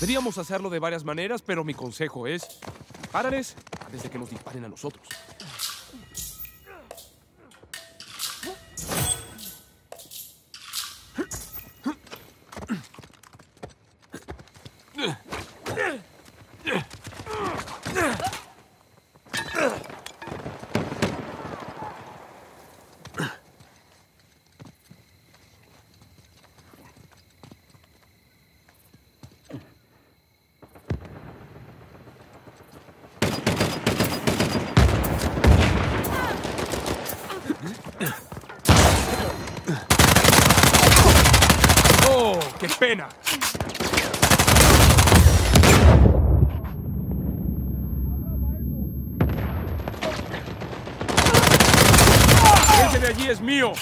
Deberíamos hacerlo de varias maneras, pero mi consejo es... Párales antes de que nos disparen a nosotros. ¡Oh, qué pena! ¡Ese de allí es mío!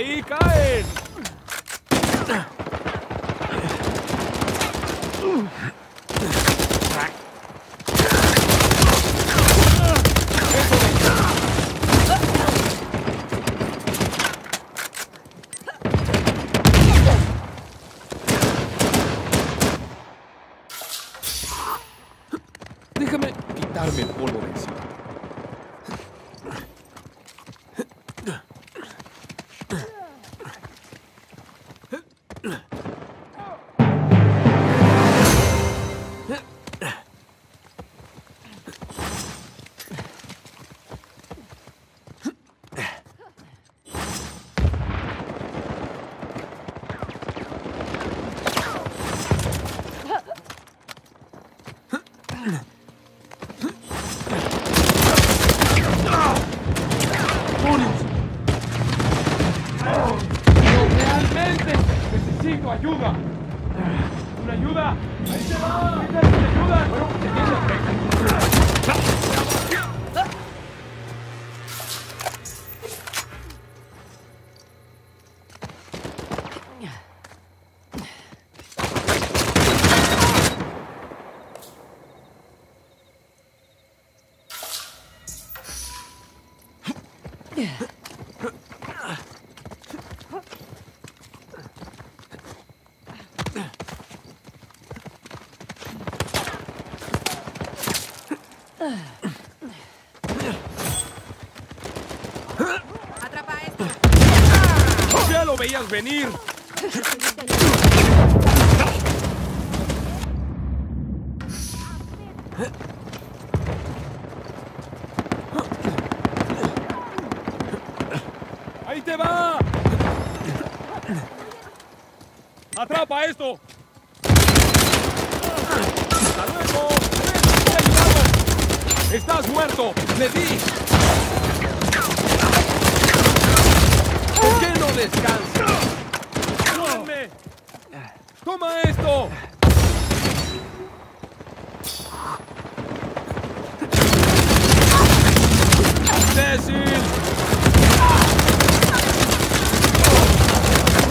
¡Ahí caen! Déjame quitarme el polvo de encima. Atrapa esto. ¡Ya lo veías venir! ¡Ahí te va! ¡Atrapa esto! ¡Hasta luego! ¡Ven, te he ayudado! ¡Estás muerto! ¡Le di! ¿Por qué no descansas? ¡Ayúdenme! ¡Toma esto! ¡Imbécil!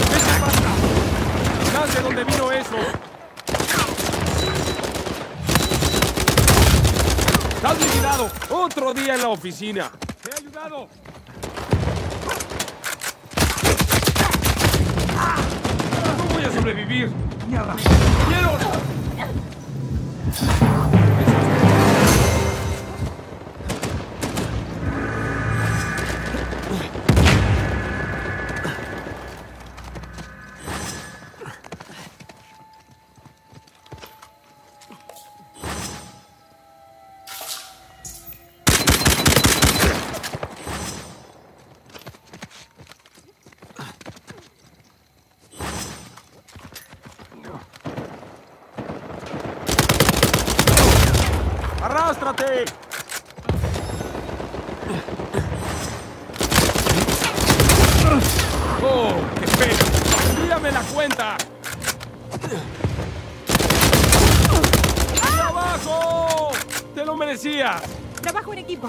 ¿Qué te pasa? Ya sé dónde vino eso. ¡Estás liquidado! ¡Otro día en la oficina! ¡Te he ayudado! ¡No voy a sobrevivir! ¡Mierda! ¡Quiero! ¡Arrástrate! ¡Oh, qué pena! ¡Dígame la cuenta! ¡Ahí abajo! ¡Te lo merecías! Trabajo en equipo.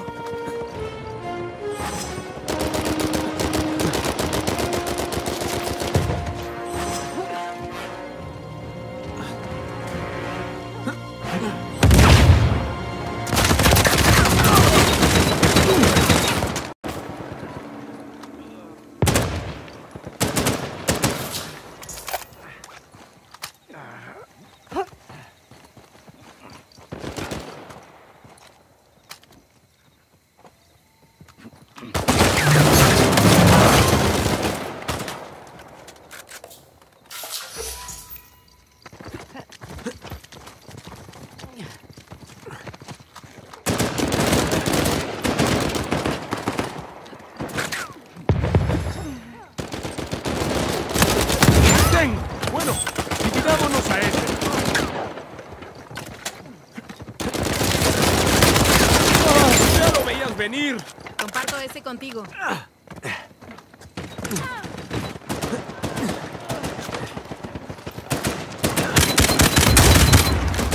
Contigo.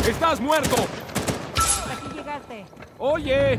¡Estás muerto! Aquí llegaste. ¡Oye!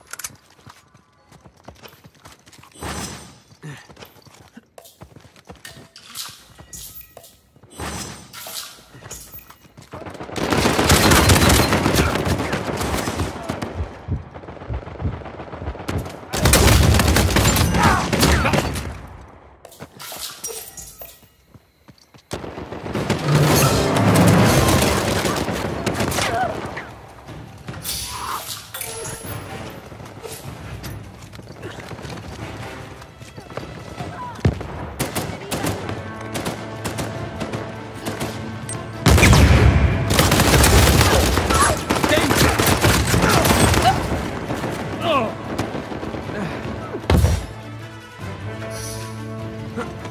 ¡Toma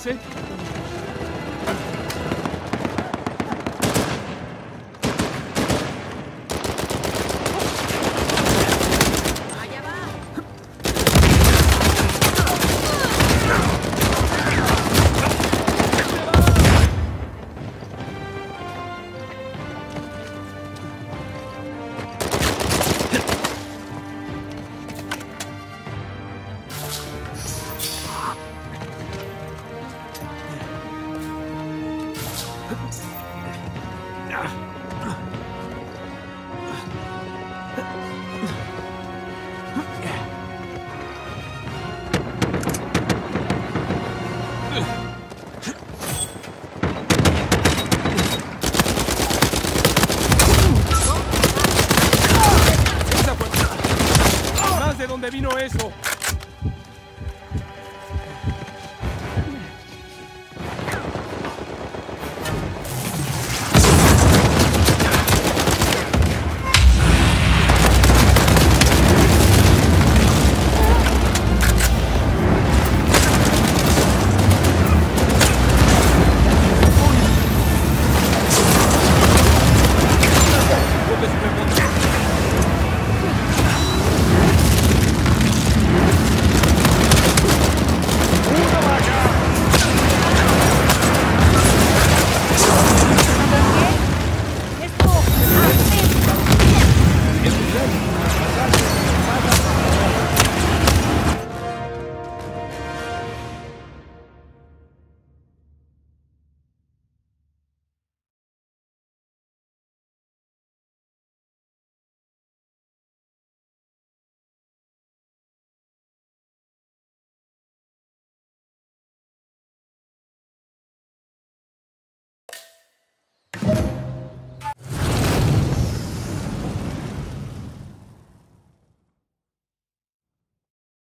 身。Oops.